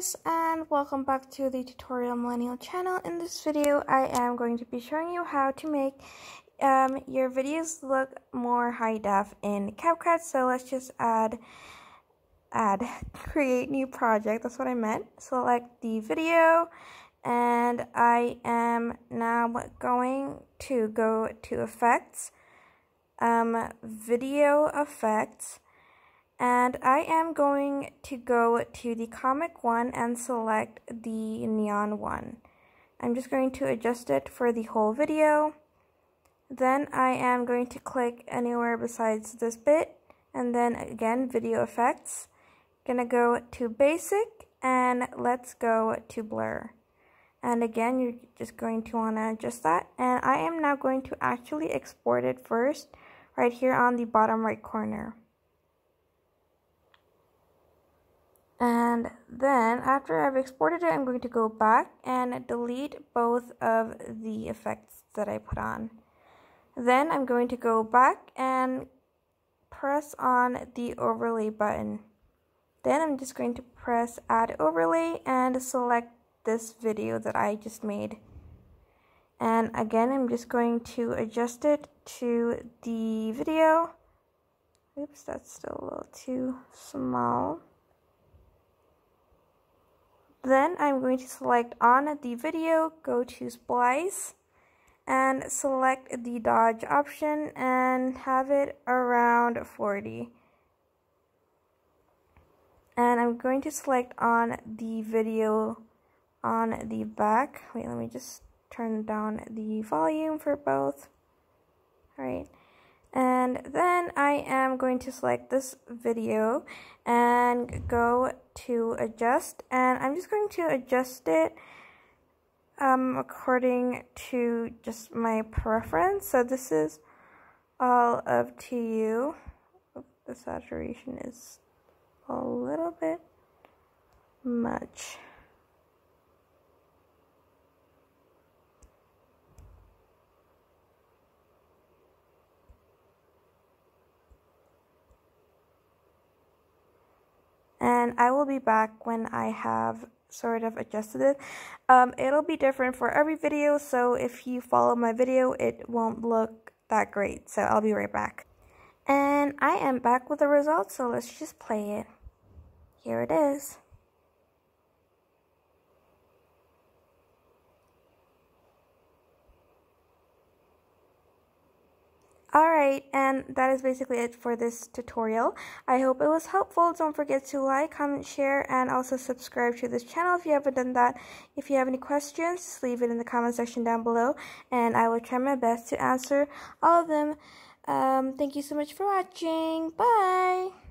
guys and welcome back to the tutorial millennial channel. In this video i am going to be showing you how to make um, your videos look more high def in CapCut. So let's just add add create new project. That's what i meant. Select the video and i am now going to go to effects um, video effects and I am going to go to the comic one and select the neon one. I'm just going to adjust it for the whole video. Then I am going to click anywhere besides this bit and then again video effects. Gonna go to basic and let's go to blur. And again, you're just going to want to adjust that. And I am now going to actually export it first right here on the bottom right corner. And then after I've exported it, I'm going to go back and delete both of the effects that I put on. Then I'm going to go back and press on the overlay button. Then I'm just going to press add overlay and select this video that I just made. And again, I'm just going to adjust it to the video. Oops, that's still a little too small. Then I'm going to select on the video, go to splice, and select the dodge option and have it around 40. And I'm going to select on the video on the back. Wait, let me just turn down the volume for both. Alright. And then I am going to select this video and go to adjust. And I'm just going to adjust it um, according to just my preference. So this is all up to you. The saturation is a little bit much. And I will be back when I have sort of adjusted it. Um, it'll be different for every video, so if you follow my video, it won't look that great. So I'll be right back. And I am back with the results, so let's just play it. Here it is. Alright, and that is basically it for this tutorial. I hope it was helpful. Don't forget to like, comment, share, and also subscribe to this channel if you haven't done that. If you have any questions, leave it in the comment section down below, and I will try my best to answer all of them. Um, thank you so much for watching. Bye!